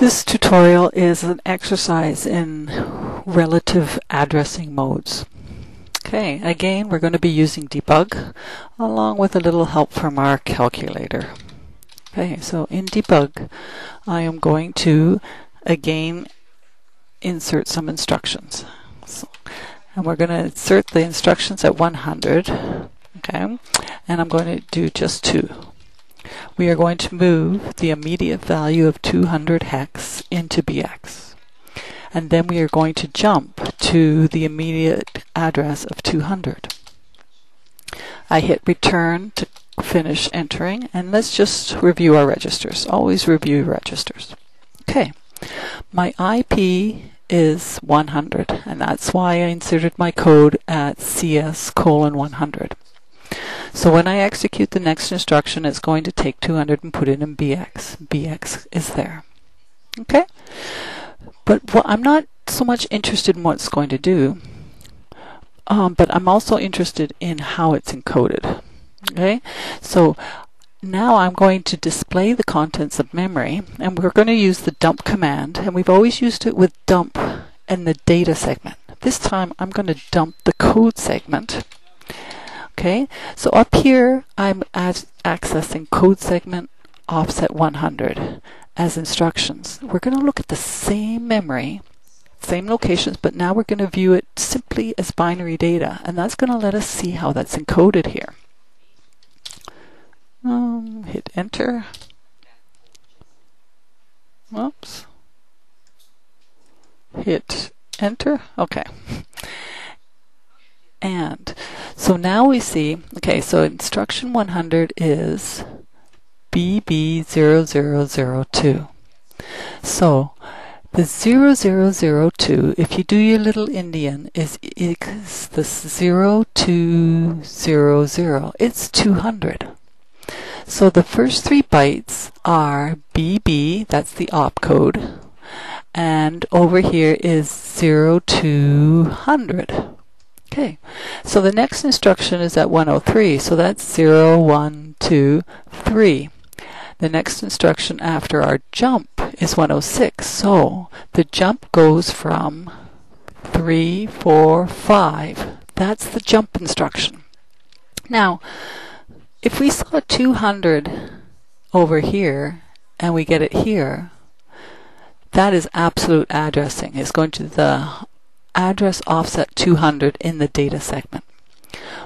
This tutorial is an exercise in relative addressing modes. Okay, again, we're going to be using debug along with a little help from our calculator. Okay, so in debug, I am going to again insert some instructions. So, and we're going to insert the instructions at 100. Okay, and I'm going to do just two we are going to move the immediate value of 200 hex into bx. And then we are going to jump to the immediate address of 200. I hit return to finish entering, and let's just review our registers. Always review registers. Okay, my IP is 100, and that's why I inserted my code at cs colon 100. So when I execute the next instruction, it's going to take 200 and put it in BX. BX is there. Okay? But what, I'm not so much interested in what it's going to do, um, but I'm also interested in how it's encoded. Okay? So now I'm going to display the contents of memory, and we're going to use the dump command, and we've always used it with dump and the data segment. This time I'm going to dump the code segment Okay, so up here I'm accessing code segment offset 100 as instructions. We're going to look at the same memory, same locations, but now we're going to view it simply as binary data, and that's going to let us see how that's encoded here. Um, hit enter. Oops. Hit enter. Okay. And so now we see, okay, so instruction 100 is BB0002. So the 0002, if you do your little endian, is, is the 0200. It's 200. So the first three bytes are BB, that's the opcode, and over here is 0200. Okay, so the next instruction is at 103, so that's 0, 1, 2, 3. The next instruction after our jump is 106, so the jump goes from 3, 4, 5. That's the jump instruction. Now, if we saw 200 over here and we get it here, that is absolute addressing. It's going to the address offset 200 in the data segment.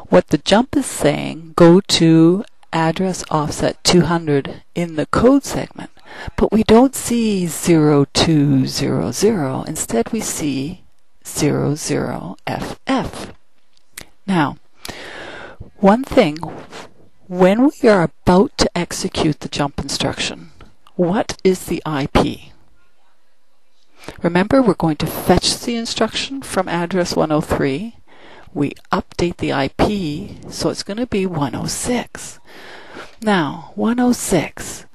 What the jump is saying, go to address offset 200 in the code segment, but we don't see 0200. Instead, we see 00FF. Now, one thing, when we are about to execute the jump instruction, what is the IP? Remember, we're going to fetch the instruction from address 103. We update the IP, so it's going to be 106. Now, 106.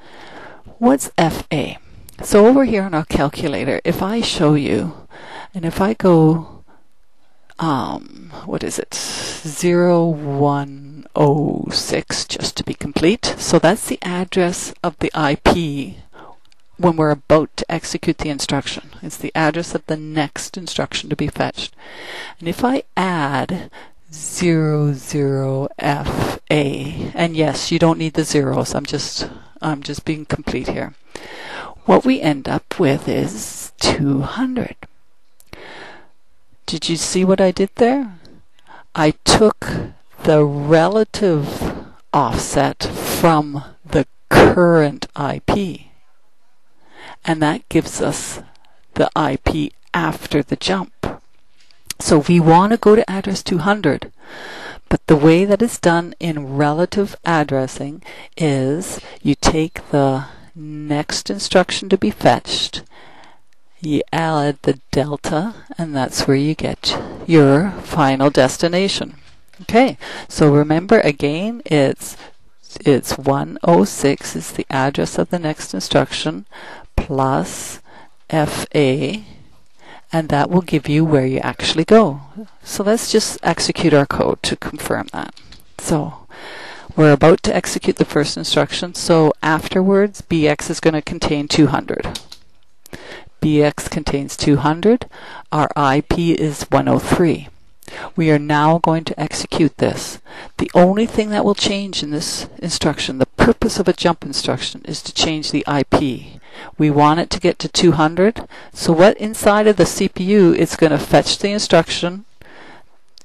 What's FA? So over here on our calculator, if I show you, and if I go, um, what is it? 0106, just to be complete. So that's the address of the IP when we're about to execute the instruction. It's the address of the next instruction to be fetched. And if I add 00FA, and yes, you don't need the zeros, I'm just, I'm just being complete here. What we end up with is 200. Did you see what I did there? I took the relative offset from the current IP and that gives us the IP after the jump. So we want to go to address 200, but the way that it's done in relative addressing is you take the next instruction to be fetched, you add the delta, and that's where you get your final destination. Okay, so remember again, it's it's 106 is the address of the next instruction plus FA, and that will give you where you actually go. So let's just execute our code to confirm that. So we're about to execute the first instruction, so afterwards BX is going to contain 200. BX contains 200. Our IP is 103. We are now going to execute this. The only thing that will change in this instruction, the purpose of a jump instruction, is to change the IP. We want it to get to 200. So what inside of the CPU, is going to fetch the instruction.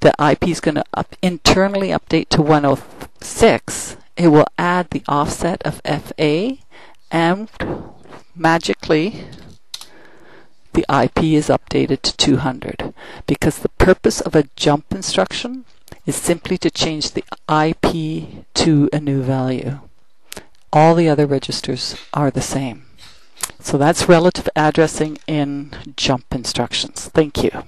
The IP is going to up, internally update to 106. It will add the offset of FA and magically the IP is updated to 200 because the purpose of a jump instruction is simply to change the IP to a new value. All the other registers are the same. So that's relative addressing in jump instructions. Thank you.